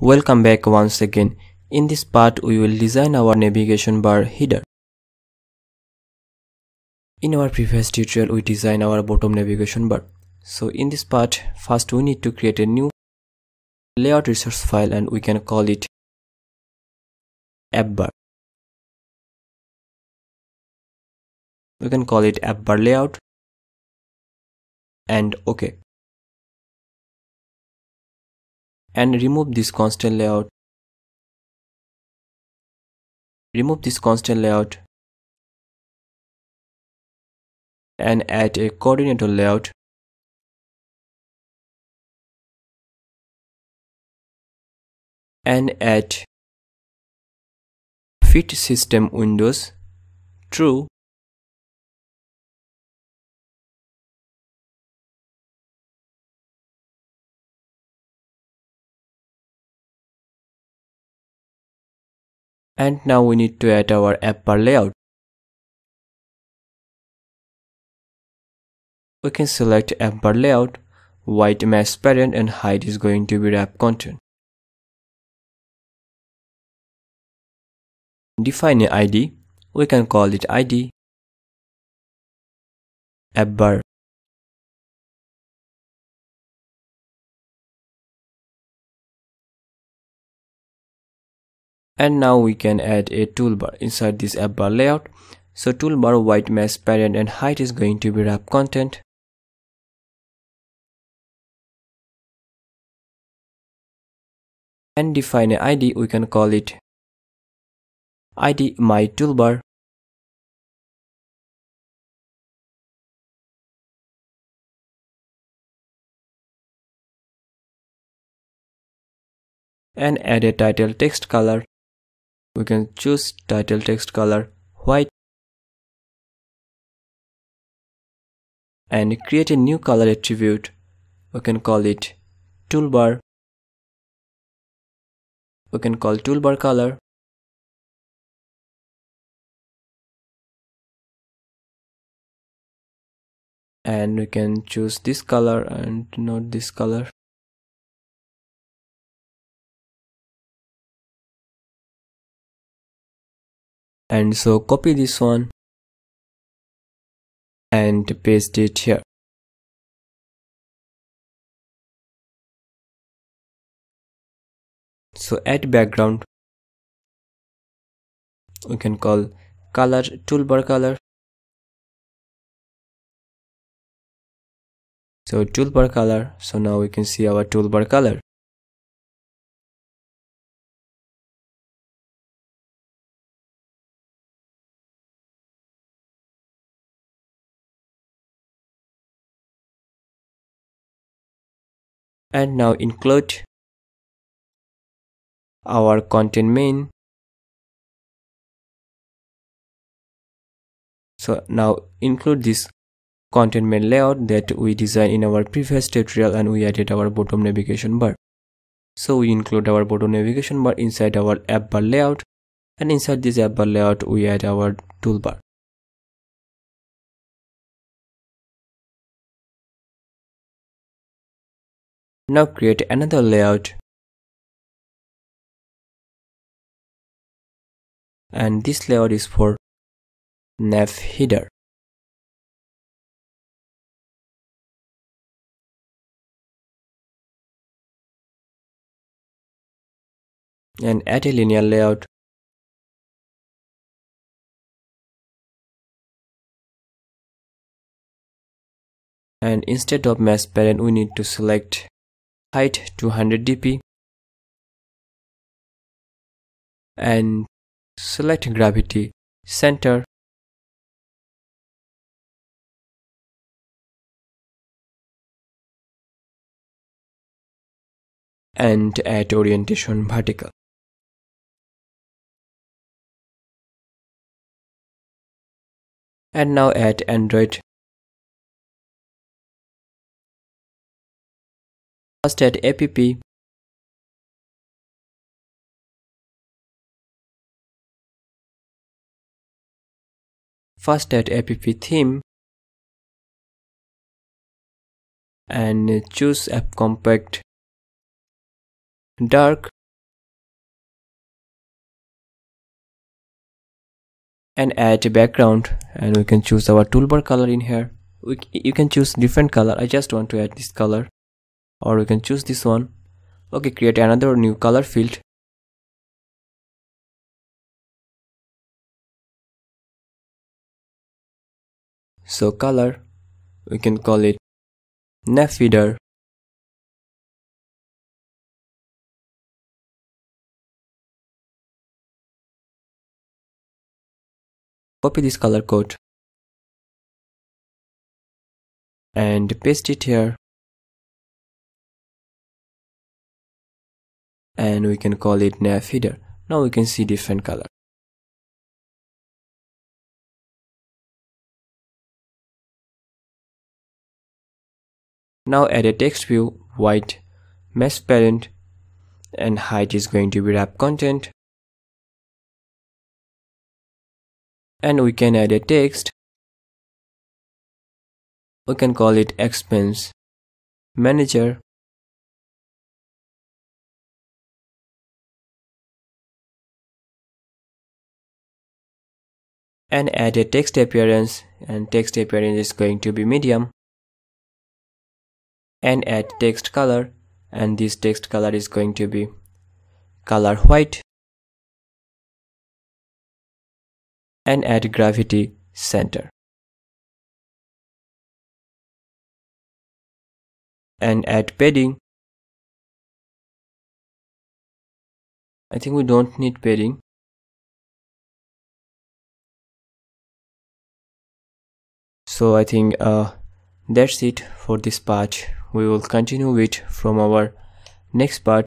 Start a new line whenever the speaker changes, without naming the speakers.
Welcome back once again. In this part we will design our navigation bar header. In our previous tutorial we designed our bottom navigation bar. So in this part first we need to create a new layout resource file and we can call it app bar. We can call it app bar layout and OK. And remove this constraint layout. Remove this constraint layout. And add a coordinator layout. And add fit system windows. True and now we need to add our app bar layout. We can select app bar layout, width match parent and height is going to be wrap content. Define an ID, we can call it ID app bar and now we can add a toolbar inside this app bar layout. So toolbar width match parent and height is going to be wrap content. And define an id we can call it id my toolbar. And add a title text color we can choose title text color white and create a new color attribute. We can call it toolbar. We can call toolbar color. And we can choose this color and not this color and so copy this one and paste it here. So add background. We can call color toolbar color. So toolbar color. So now we can see our toolbar color and now include our content main. So now include this content main layout that we designed in our previous tutorial and we added our bottom navigation bar. So we include our bottom navigation bar inside our app bar layout and inside this app bar layout we add our toolbar Now create another layout and this layout is for nav header. and add a linear layout and instead of match parent we need to select height 200 dp and select gravity center. And add orientation vertical. And now add android state first add app theme. And choose AppCompat. Dark. And add a background. And we can choose our toolbar color in here. We, you can choose different color. I just want to add this color or we can choose this one. Okay create another new color field. So color we can call it nav copy this color code and paste it here and we can call it nav feeder. Now we can see different color. Now add a text view width match parent and height is going to be wrap content. And we can add a text. We can call it expense manager and add a text appearance and text appearance is going to be medium and add text color and this text color is going to be color white and add gravity center. And add padding. I think we don't need padding. So I think uh, that's it for this part. We will continue it from our next part